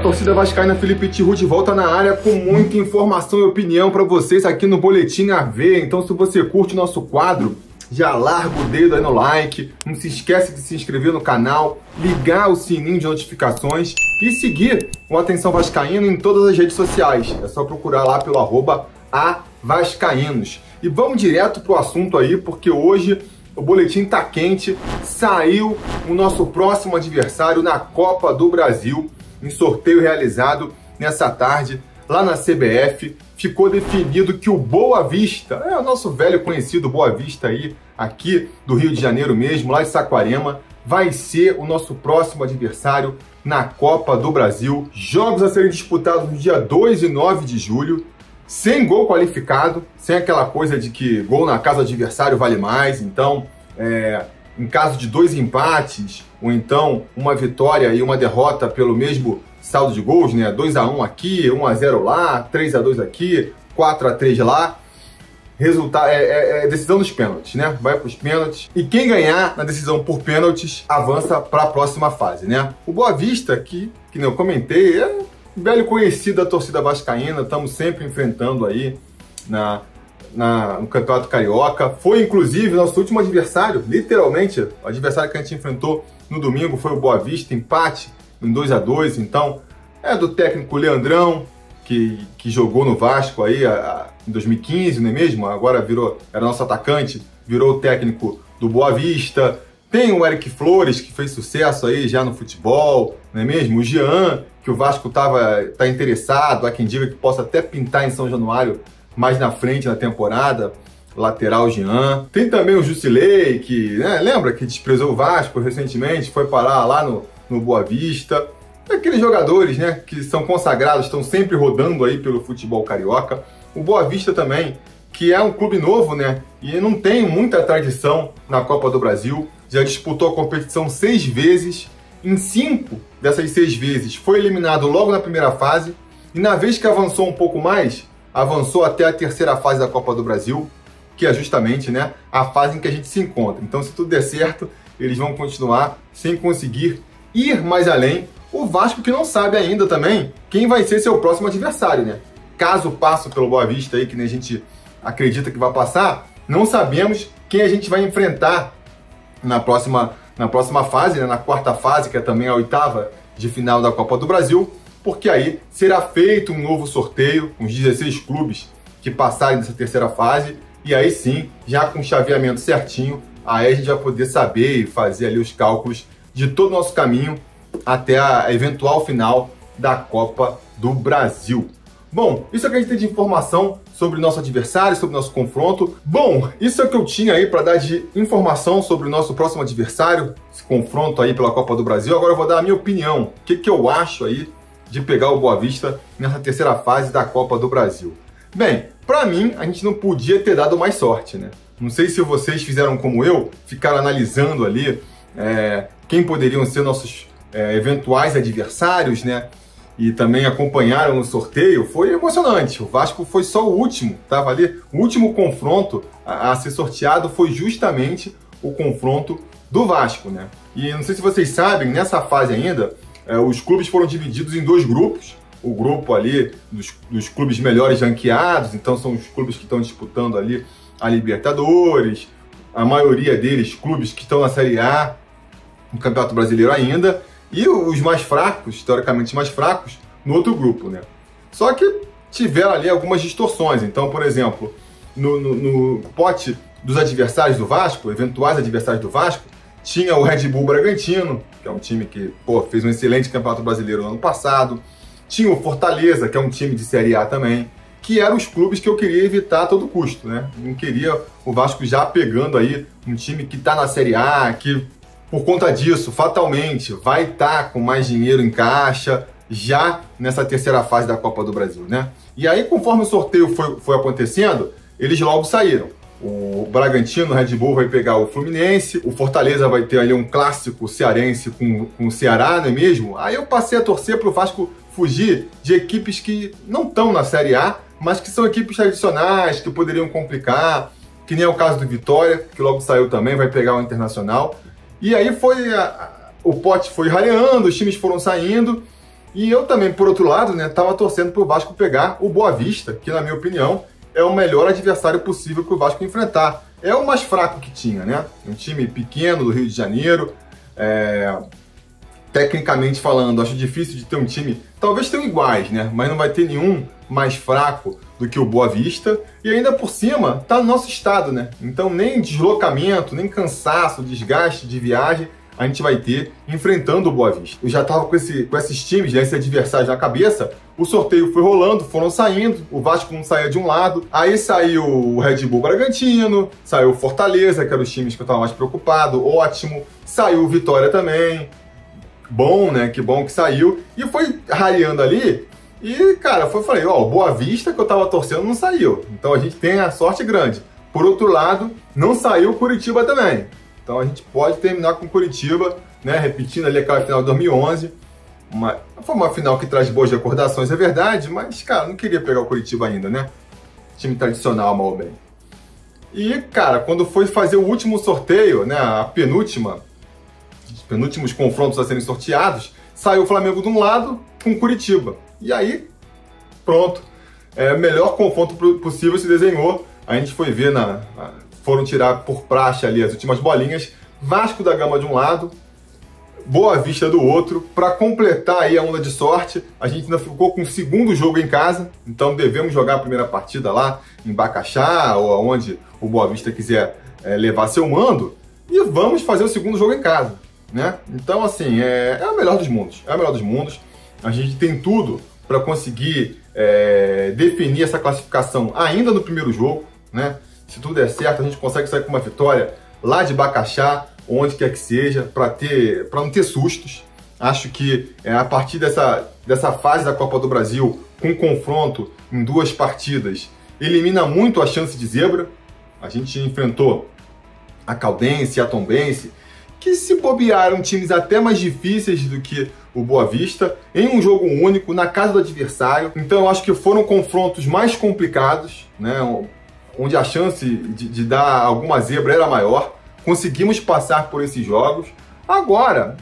torcida vascaína Felipe Tiru de volta na área com muita informação e opinião para vocês aqui no Boletim AV. Então, se você curte o nosso quadro, já larga o dedo aí no like, não se esquece de se inscrever no canal, ligar o sininho de notificações e seguir o Atenção Vascaíno em todas as redes sociais. É só procurar lá pelo arroba avascaínos. E vamos direto pro assunto aí, porque hoje o boletim tá quente, saiu o nosso próximo adversário na Copa do Brasil, em sorteio realizado nessa tarde lá na CBF. Ficou definido que o Boa Vista, é o nosso velho conhecido Boa Vista aí, aqui do Rio de Janeiro mesmo, lá de Saquarema, vai ser o nosso próximo adversário na Copa do Brasil. Jogos a serem disputados no dia 2 e 9 de julho sem gol qualificado, sem aquela coisa de que gol na casa do adversário vale mais. Então, é, em caso de dois empates, ou então uma vitória e uma derrota pelo mesmo saldo de gols, né? 2 a 1 aqui, 1 a 0 lá, 3 a 2 aqui, 4 a 3 lá. Resultado é, é, é decisão dos pênaltis, né? Vai para os pênaltis. E quem ganhar na decisão por pênaltis avança para a próxima fase, né? O Boa Vista, que, que eu comentei, é velho conhecido da torcida vascaína, estamos sempre enfrentando aí na, na, no Campeonato Carioca. Foi, inclusive, nosso último adversário, literalmente, o adversário que a gente enfrentou no domingo foi o Boa Vista, empate em 2 a 2 Então, é do técnico Leandrão, que, que jogou no Vasco aí a, a, em 2015, não é mesmo? Agora virou, era nosso atacante, virou o técnico do Boa Vista. Tem o Eric Flores, que fez sucesso aí já no futebol, não é mesmo? O Jean, que o Vasco estava tá interessado, há quem diga que possa até pintar em São Januário mais na frente na temporada, lateral Jean. Tem também o Jusilei, que né, lembra que desprezou o Vasco recentemente, foi parar lá no, no Boa Vista. Aqueles jogadores né, que são consagrados, estão sempre rodando aí pelo futebol carioca. O Boa Vista também, que é um clube novo, né? E não tem muita tradição na Copa do Brasil já disputou a competição seis vezes. Em cinco dessas seis vezes foi eliminado logo na primeira fase. E na vez que avançou um pouco mais, avançou até a terceira fase da Copa do Brasil, que é justamente né, a fase em que a gente se encontra. Então, se tudo der certo, eles vão continuar sem conseguir ir mais além. O Vasco que não sabe ainda também quem vai ser seu próximo adversário, né? Caso passe pelo Boa Vista aí, que a gente acredita que vai passar, não sabemos quem a gente vai enfrentar na próxima, na próxima fase, né, na quarta fase, que é também a oitava de final da Copa do Brasil, porque aí será feito um novo sorteio com os 16 clubes que passarem dessa terceira fase, e aí sim, já com o chaveamento certinho, aí a gente vai poder saber e fazer ali os cálculos de todo o nosso caminho até a eventual final da Copa do Brasil. Bom, isso é o que a gente tem de informação sobre o nosso adversário, sobre o nosso confronto. Bom, isso é o que eu tinha aí para dar de informação sobre o nosso próximo adversário, esse confronto aí pela Copa do Brasil. Agora eu vou dar a minha opinião, o que, que eu acho aí de pegar o Boa Vista nessa terceira fase da Copa do Brasil. Bem, para mim, a gente não podia ter dado mais sorte, né? Não sei se vocês fizeram como eu, ficaram analisando ali é, quem poderiam ser nossos é, eventuais adversários, né? e também acompanharam no sorteio, foi emocionante. O Vasco foi só o último, estava ali. O último confronto a, a, ser sorteado foi justamente o confronto do Vasco, né? E não sei se vocês sabem, nessa fase ainda, é, os clubes foram divididos em dois grupos. O grupo ali dos, dos clubes melhores ranqueados, então são os clubes que estão disputando ali a Libertadores, a maioria deles clubes que estão na Série A, no Campeonato Brasileiro ainda, e os mais fracos, teoricamente mais fracos, no outro grupo, né? Só que tiveram ali algumas distorções. Então, por exemplo, no, no, no pote dos adversários do Vasco, eventuais adversários do Vasco, tinha o Red Bull Bragantino, que é um time que pô, fez um excelente campeonato brasileiro no ano passado. Tinha o Fortaleza, que é um time de Série A também, que eram os clubes que eu queria evitar a todo custo, né? Não queria o Vasco já pegando aí um time que está na Série A, que por conta disso, fatalmente, vai estar tá com mais dinheiro em caixa já nessa terceira fase da Copa do Brasil, né? E aí, conforme o sorteio foi, foi acontecendo, eles logo saíram. O Bragantino, o Red Bull vai pegar o Fluminense, o Fortaleza vai ter ali um clássico cearense com, com o Ceará, não é mesmo? Aí eu passei a torcer para o Vasco fugir de equipes que não estão na Série A, mas que são equipes tradicionais, que poderiam complicar, que nem é o caso do Vitória, que logo saiu também, vai pegar o Internacional. E aí foi. A, o pote foi rareando, os times foram saindo. E eu também, por outro lado, né, tava torcendo pro Vasco pegar o Boa Vista, que na minha opinião é o melhor adversário possível para o Vasco enfrentar. É o mais fraco que tinha, né? Um time pequeno do Rio de Janeiro. É... Tecnicamente falando, acho difícil de ter um time. Talvez tenham iguais, né? Mas não vai ter nenhum mais fraco do que o Boa Vista. E ainda por cima, tá no nosso estado, né? Então nem deslocamento, nem cansaço, desgaste de viagem a gente vai ter enfrentando o Boa Vista. Eu já tava com, esse, com esses times, né, esses adversários na cabeça, o sorteio foi rolando, foram saindo, o Vasco não saía de um lado, aí saiu o Red Bull Bragantino, saiu o Fortaleza, que eram os times que eu tava mais preocupado, ótimo, saiu o Vitória também, bom, né, que bom que saiu, e foi rareando ali, e, cara, foi, falei, ó, Boa Vista que eu tava torcendo não saiu, então a gente tem a sorte grande. Por outro lado, não saiu Curitiba também. Então a gente pode terminar com Curitiba, né, repetindo ali aquela final de 2011. Uma, foi uma final que traz boas recordações, é verdade, mas, cara, não queria pegar o Curitiba ainda, né? Time tradicional, mal bem. E, cara, quando foi fazer o último sorteio, né, a penúltima, os penúltimos confrontos a serem sorteados, saiu o Flamengo de um lado com Curitiba. E aí, pronto. É, melhor confronto possível se desenhou. A gente foi ver na, na foram tirar por praxe ali as últimas bolinhas. Vasco da Gama de um lado, Boa Vista do outro. Para completar aí a onda de sorte, a gente ainda ficou com o segundo jogo em casa, então devemos jogar a primeira partida lá em Bacaxá ou aonde o Boa Vista quiser é, levar seu mando e vamos fazer o segundo jogo em casa, né? Então assim é, é o melhor dos mundos, é o melhor dos mundos. A gente tem tudo para conseguir é, definir essa classificação ainda no primeiro jogo, né? Se tudo der certo, a gente consegue sair com uma vitória lá de Bacaxá, onde quer que seja, para ter, para não ter sustos. Acho que é, a partir dessa, dessa fase da Copa do Brasil, com confronto em duas partidas, elimina muito a chance de zebra. A gente enfrentou a Caldense a Tombense, que se bobearam times até mais difíceis do que o Boa Vista, em um jogo único, na casa do adversário. Então eu acho que foram confrontos mais complicados, né? Onde a chance de, de dar alguma zebra era maior. Conseguimos passar por esses jogos. Agora,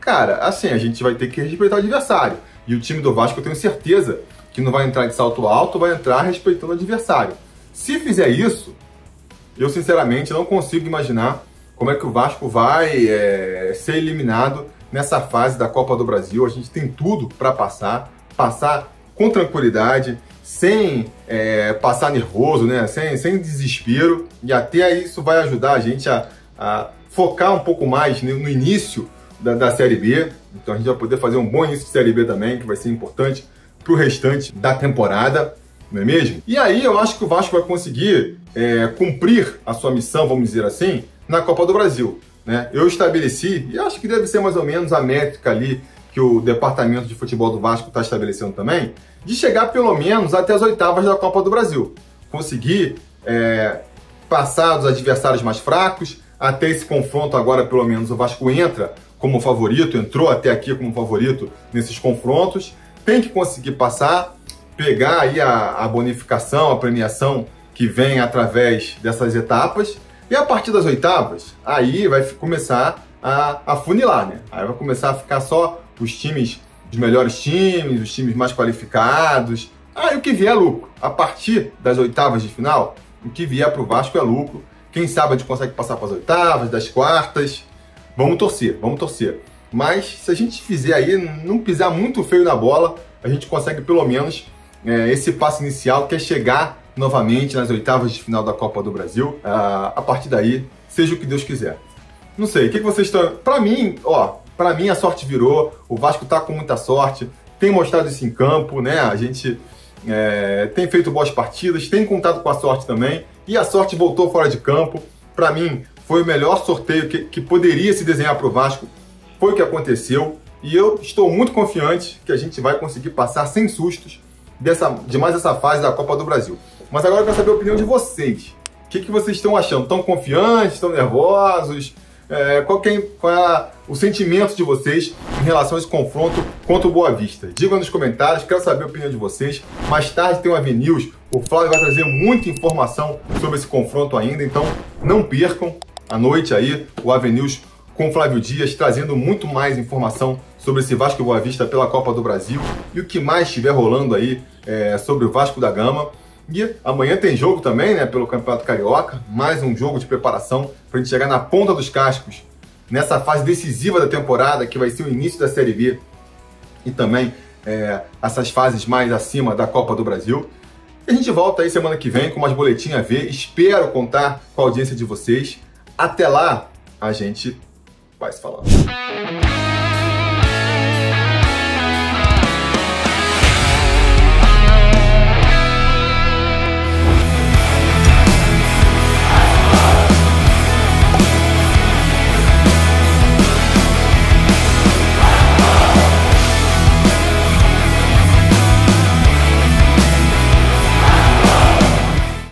cara, assim, a gente vai ter que respeitar o adversário. E o time do Vasco, eu tenho certeza que não vai entrar de salto alto, vai entrar respeitando o adversário. Se fizer isso, eu sinceramente não consigo imaginar como é que o Vasco vai é, ser eliminado nessa fase da Copa do Brasil. A gente tem tudo para passar, passar com tranquilidade sem é, passar nervoso, né? sem, sem desespero, e até isso vai ajudar a gente a, a focar um pouco mais no início da, da, Série B. Então a gente vai poder fazer um bom início de Série B também, que vai ser importante para o restante da temporada, não é mesmo? E aí eu acho que o Vasco vai conseguir é, cumprir a sua missão, vamos dizer assim, na Copa do Brasil. Né? Eu estabeleci, e acho que deve ser mais ou menos a métrica ali que o departamento de futebol do Vasco está estabelecendo também, de chegar pelo menos até as oitavas da Copa do Brasil. Conseguir é, passar dos adversários mais fracos, até esse confronto agora pelo menos o Vasco entra como favorito, entrou até aqui como favorito nesses confrontos, tem que conseguir passar, pegar aí a, a bonificação, a premiação que vem através dessas etapas, e a partir das oitavas, aí vai começar a, a funilar, né? Aí vai começar a ficar só os times, os melhores times, os times mais qualificados. Ah, e o que vier é lucro. A partir das oitavas de final, o que vier para o Vasco é lucro. Quem sabe a gente consegue passar para as oitavas, das quartas. Vamos torcer, vamos torcer. Mas se a gente fizer aí, não pisar muito feio na bola, a gente consegue pelo menos é, esse passo inicial, que é chegar novamente nas oitavas de final da Copa do Brasil. Ah, a partir daí, seja o que Deus quiser. Não sei, o que, que vocês estão. Para mim, ó, para mim a sorte virou, o Vasco tá com muita sorte, tem mostrado isso em campo, né? A gente é, tem feito boas partidas, tem contado com a sorte também, e a sorte voltou fora de campo. Para mim, foi o melhor sorteio que, que poderia se desenhar para o Vasco, foi o que aconteceu, e eu estou muito confiante que a gente vai conseguir passar sem sustos dessa, de mais essa fase da Copa do Brasil. Mas agora eu quero saber a opinião de vocês. O que, que vocês estão achando? Estão confiantes? Estão nervosos? É, qual, é, qual é o sentimento de vocês em relação a esse confronto contra o Boa Vista? Digam nos comentários, quero saber a opinião de vocês. Mais tarde tem o AV News, o Flávio vai trazer muita informação sobre esse confronto ainda, então não percam à noite aí o AV News com o Flávio Dias, trazendo muito mais informação sobre esse Vasco e Boa Vista pela Copa do Brasil e o que mais estiver rolando aí é, sobre o Vasco da Gama. Amanhã tem jogo também, né, pelo Campeonato Carioca, mais um jogo de preparação para a gente chegar na ponta dos cascos nessa fase decisiva da temporada, que vai ser o início da Série B e também é, essas fases mais acima da Copa do Brasil. E a gente volta aí semana que vem com mais boletim a ver. Espero contar com a audiência de vocês. Até lá, a gente vai se falando.